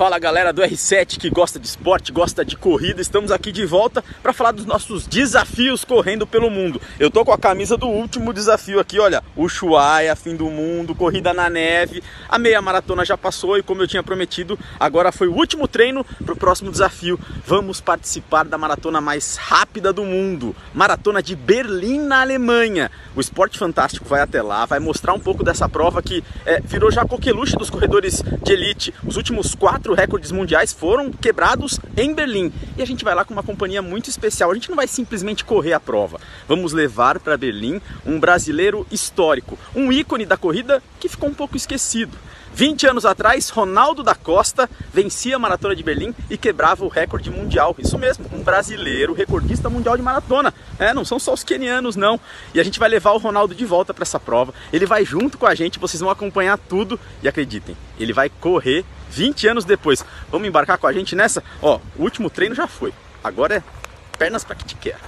Fala galera do R7 que gosta de esporte, gosta de corrida, estamos aqui de volta para falar dos nossos desafios correndo pelo mundo. Eu tô com a camisa do último desafio aqui, olha, Ushuaia, fim do mundo, corrida na neve. A meia maratona já passou e como eu tinha prometido, agora foi o último treino para o próximo desafio. Vamos participar da maratona mais rápida do mundo, maratona de Berlim na Alemanha. O Esporte Fantástico vai até lá, vai mostrar um pouco dessa prova que é, virou já coqueluche dos corredores de elite. Os últimos quatro quatro recordes mundiais foram quebrados em Berlim. E a gente vai lá com uma companhia muito especial. A gente não vai simplesmente correr a prova. Vamos levar para Berlim um brasileiro histórico, um ícone da corrida que ficou um pouco esquecido. 20 anos atrás, Ronaldo da Costa vencia a maratona de Berlim e quebrava o recorde mundial. Isso mesmo, um brasileiro recordista mundial de maratona. É, não são só os quenianos, não. E a gente vai levar o Ronaldo de volta para essa prova. Ele vai junto com a gente, vocês vão acompanhar tudo e acreditem, ele vai correr 20 anos depois. Vamos embarcar com a gente nessa? Ó, o último treino já foi. Agora é pernas para que te quer.